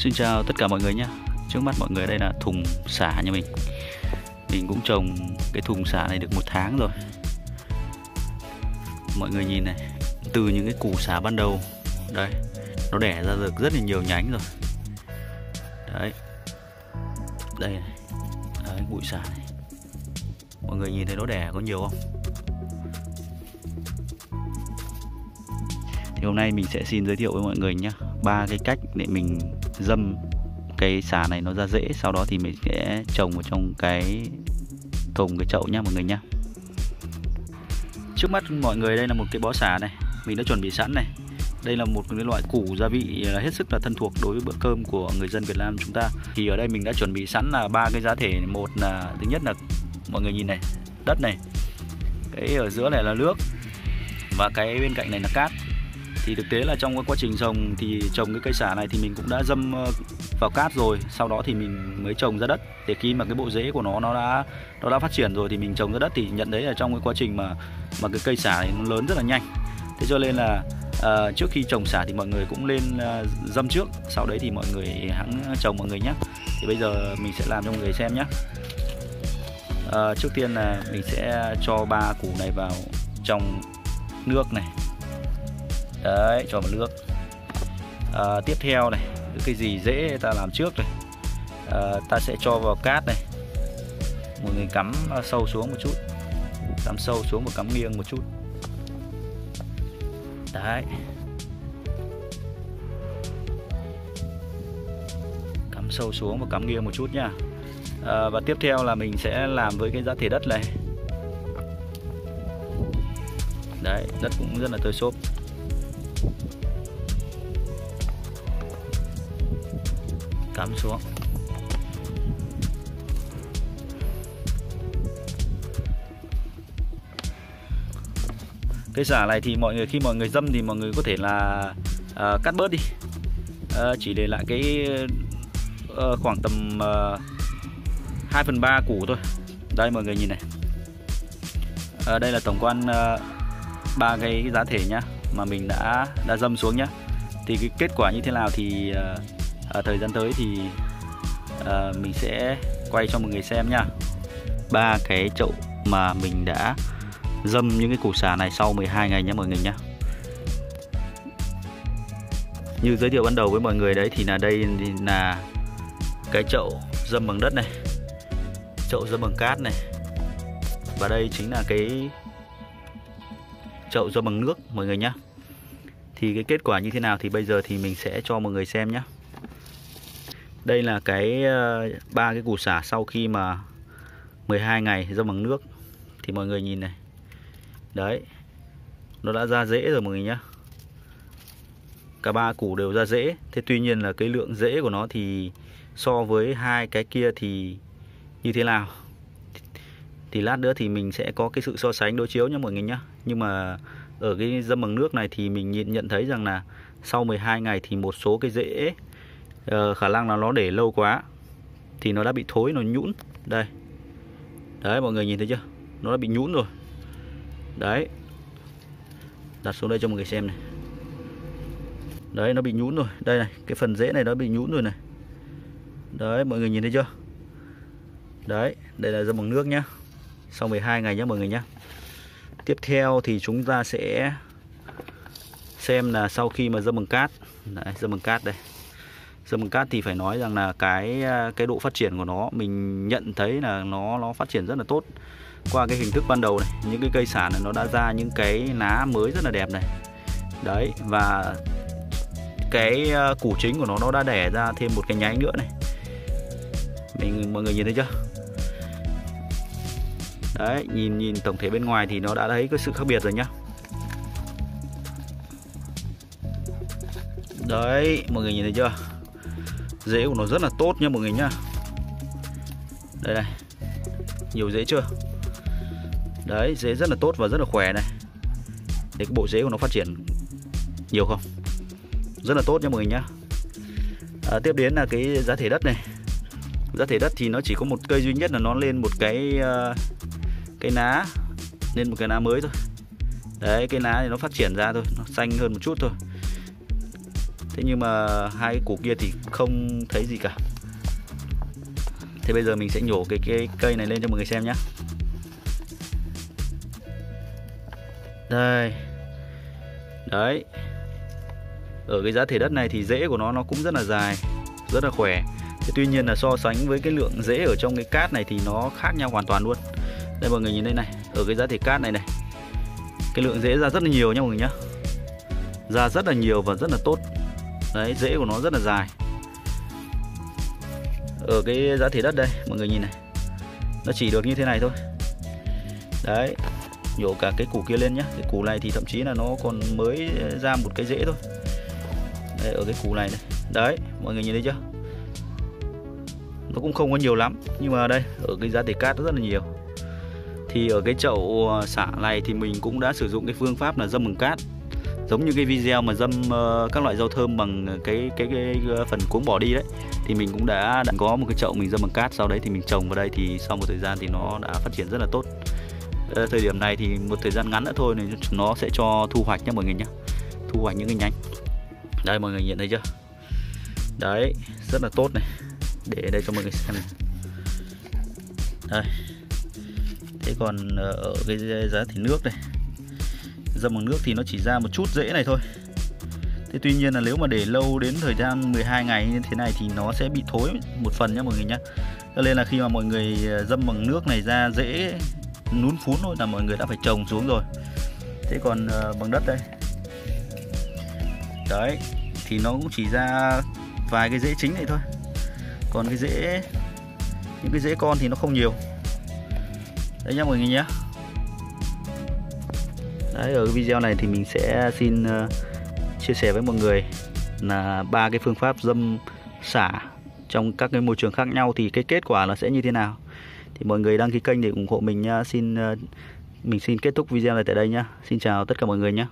Xin chào tất cả mọi người nhé. Trước mắt mọi người đây là thùng xả nhà mình. Mình cũng trồng cái thùng xả này được một tháng rồi. Mọi người nhìn này, Từ những cái củ xả ban đầu, Đây, Nó đẻ ra được rất là nhiều nhánh rồi. Đấy. Đây này. Đấy, bụi xả này. Mọi người nhìn thấy nó đẻ có nhiều không? Thì hôm nay mình sẽ xin giới thiệu với mọi người nhé ba cái cách để mình dâm cái xả này nó ra dễ. Sau đó thì mình sẽ trồng vào trong cái thùng cái chậu nhá, mọi người nhá. Trước mắt mọi người, đây là một cái bó xả này. Mình đã chuẩn bị sẵn này. Đây là một cái loại củ gia vị là hết sức là thân thuộc đối với bữa cơm của người dân Việt Nam chúng ta. Thì ở đây mình đã chuẩn bị sẵn là ba cái giá thể một là, thứ nhất là mọi người nhìn này, đất này. Cái ở giữa này là nước. Và cái bên cạnh này là cát thì thực tế là trong cái quá trình trồng thì trồng cái cây xả này thì mình cũng đã dâm ờ, vào cát rồi. Sau đó thì mình mới trồng ra đất. Để khi mà cái bộ rễ của nó nó đã nó đã phát triển rồi thì mình trồng ra đất thì nhận thấy là trong cái quá trình mà mà cái cây xả này nó lớn rất là nhanh. Thế cho nên là uh, trước khi trồng xả thì mọi người cũng lên uh, dâm trước. Sau đấy thì mọi người hãng trồng mọi người nhé. Thì bây giờ mình sẽ làm cho mọi người xem nhé. Uh, trước tiên là mình sẽ cho ba củ này vào trong nước này đấy cho vào nước. À, tiếp theo này cái gì dễ ta làm trước này. À, ta sẽ cho vào cát này. Một người cắm à, sâu xuống một chút. Cắm sâu xuống và cắm nghiêng một chút. Đấy. Cắm sâu xuống và cắm nghiêng một chút nha. À, và tiếp theo là mình sẽ làm với cái giá thể đất này. Đấy đất cũng rất là tơi xốp. Cắm xuống. Cây xả này thì mọi người khi mọi người dâm thì mọi người có thể là uh, cắt bớt đi. Uh, chỉ để lại cái uh, khoảng tầm uh, 2 phần 3 củ thôi. Đây mọi người nhìn này. Uh, đây là tổng quan ba uh, cái giá thể nhá mà mình đã đã dâm xuống nhá. Thì cái kết quả như thế nào thì uh, à, thời gian tới thì à, mình sẽ quay cho mọi người xem nha. Ba cái chậu mà mình đã dâm những cái củ xả này sau 12 ngày nhé mọi người nhé như giới thiệu ban đầu với mọi người đấy thì là đây là cái chậu dâm bằng đất này chậu dâm bằng cát này. Và đây chính là cái chậu dâm bằng nước mọi người nhé thì cái kết quả như thế nào thì bây giờ thì mình sẽ cho mọi người xem nhé đây là cái ờ, ba cái củ xả sau khi mà 12 ngày dâm bằng nước. Thì mọi người nhìn này. Đấy. Nó đã ra rễ rồi mọi người nhá. Cả ba củ đều ra rễ thế tuy nhiên là cái lượng rễ của nó thì so với hai cái kia thì như thế nào? Thì lát nữa thì mình sẽ có cái sự so sánh đối chiếu nha mọi người nhá. Nhưng mà ở cái dâm bằng nước này thì mình nhận nhận thấy rằng là sau 12 ngày thì một số cái rễ uh, khả năng là nó để lâu quá thì nó đã bị thối nó nhũn. Đây. Đấy mọi người nhìn thấy chưa? Nó đã bị nhũn rồi. Đấy. Đặt xuống đây cho mọi người xem này. Đấy nó bị nhũn rồi. Đây này cái phần rễ này nó bị nhũn rồi này. Đấy mọi người nhìn thấy chưa? Đấy đây là dâm bằng nước nhá. Sau 12 ngày nhé mọi người nhé tiếp theo thì chúng ta sẽ xem là sau khi mà dâm bằng cát. Đấy, dâm bằng cát đây sâm cát thì phải nói rằng là cái à, cái độ phát triển của nó, mình nhận thấy là nó nó phát triển rất là tốt. Qua cái hình thức ban đầu này, những cái cây xả này nó đã ra những cái lá mới rất là đẹp này. Đấy, và cái à, củ chính của nó nó đã đẻ ra thêm một cái nhánh nữa này. Mình, mọi người nhìn thấy chưa? Đấy, nhìn nhìn tổng thể bên ngoài thì nó đã thấy cái sự khác biệt rồi nhá. Đấy, mọi người nhìn thấy chưa? Rễ của nó rất là tốt nha mọi người nhá. Đây này nhiều rễ chưa? Đấy rễ rất là tốt và rất là khỏe này. Để cái bộ rễ của nó phát triển nhiều không? Rất là tốt nha mọi người nhá. À, tiếp đến là cái giá thể đất này. Giá thể đất thì nó chỉ có một cây duy nhất là nó lên một cái uh, cái ná lên một cái ná mới thôi. Đấy cái ná thì nó phát triển ra thôi nó xanh hơn một chút thôi thế nhưng mà hai cái củ kia thì không thấy gì cả. Thế bây giờ mình sẽ nhổ cái cái cây này lên cho mọi người xem nhé đây. Đấy. Ở cái giá thể đất này thì rễ của nó nó cũng rất là dài, rất là khỏe. Thế tuy nhiên là so sánh với cái lượng rễ ở trong cái cát này thì nó khác nhau hoàn toàn luôn. Đây mọi người nhìn đây này, ở cái giá thể cát này này. Cái lượng rễ ra rất là nhiều nha mọi người nhá. Ra rất là nhiều và rất là tốt đấy, rễ của nó rất là dài. Ở cái giá thể đất đây, mọi người nhìn này. Nó chỉ được như thế này thôi. Đấy, nhổ cả cái củ kia lên nhá. Cái củ này thì thậm chí là nó còn mới ra một cái rễ thôi. Đây ở cái củ này này. Đấy, mọi người nhìn thấy chưa? Nó cũng không có nhiều lắm, nhưng mà đây, ở cái giá thể cát rất là nhiều. Thì ở cái chậu ờ, xả này thì mình cũng đã sử dụng cái phương pháp là dâm bằng cát giống như cái video mà dâm uh, các loại rau thơm bằng cái cái cái, ờ, phần cuống bỏ đi đấy. Thì mình cũng đã, đã có một cái chậu mình dâm bằng cát sau đấy thì mình trồng vào đây thì sau một thời gian thì nó đã phát triển rất là tốt. Uh, thời điểm này thì một thời gian ngắn nữa thôi thì nó sẽ cho thu hoạch nhé mọi người nhé thu hoạch những cái nhánh. Đây mọi người nhìn thấy chưa? Đấy rất là tốt này. Để đây cho mọi người xem này. đây. Thế còn ở cái giá thì nước đây dâm bằng nước thì nó chỉ ra một chút rễ này thôi. Thế tuy nhiên là nếu mà để lâu đến thời gian 12 ngày như thế này thì nó sẽ bị thối một phần nhá mọi người nhé Cho nên là khi mà mọi người ờ, dâm bằng nước này ra dễ nún phún thôi là mọi người đã phải trồng xuống rồi. Thế còn ờ, bằng đất đây. Đấy, thì nó cũng chỉ ra vài cái rễ chính này thôi. Còn cái rễ những cái rễ con thì nó không nhiều. Đấy nhá mọi người nhé Đấy, ở video này thì mình sẽ xin uh, chia sẻ với mọi người là ba cái phương pháp dâm xả trong các cái môi trường khác nhau thì cái kết quả nó sẽ như thế nào. Thì mọi người đăng ký kênh để ủng hộ mình nha xin uh, mình xin kết thúc video này tại đây nhá. Xin chào tất cả mọi người nhé